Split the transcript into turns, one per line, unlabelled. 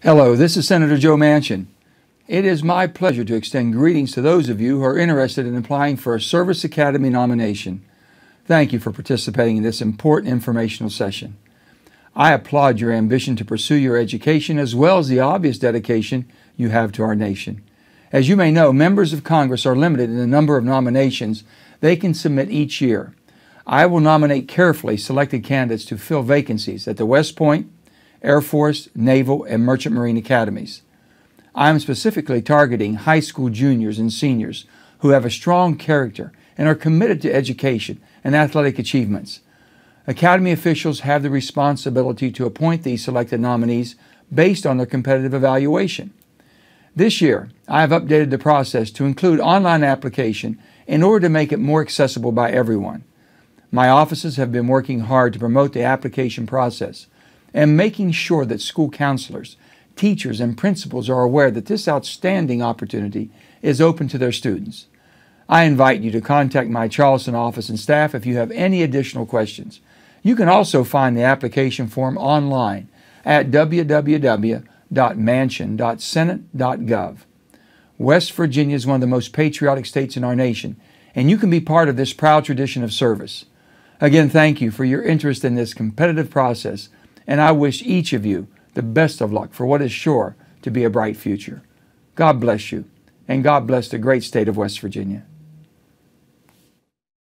Hello, this is Senator Joe Manchin. It is my pleasure to extend greetings to those of you who are interested in applying for a Service Academy nomination. Thank you for participating in this important informational session. I applaud your ambition to pursue your education as well as the obvious dedication you have to our nation. As you may know, members of Congress are limited in the number of nominations they can submit each year. I will nominate carefully selected candidates to fill vacancies at the West Point, Air Force, Naval, and Merchant Marine academies. I am specifically targeting high school juniors and seniors who have a strong character and are committed to education and athletic achievements. Academy officials have the responsibility to appoint these selected nominees based on their competitive evaluation. This year, I have updated the process to include online application in order to make it more accessible by everyone. My offices have been working hard to promote the application process and making sure that school counselors, teachers, and principals are aware that this outstanding opportunity is open to their students. I invite you to contact my Charleston office and staff if you have any additional questions. You can also find the application form online at www.manchin.senate.gov. West Virginia is one of the most patriotic states in our nation, and you can be part of this proud tradition of service. Again, thank you for your interest in this competitive process and I wish each of you the best of luck for what is sure to be a bright future. God bless you, and God bless the great state of West Virginia.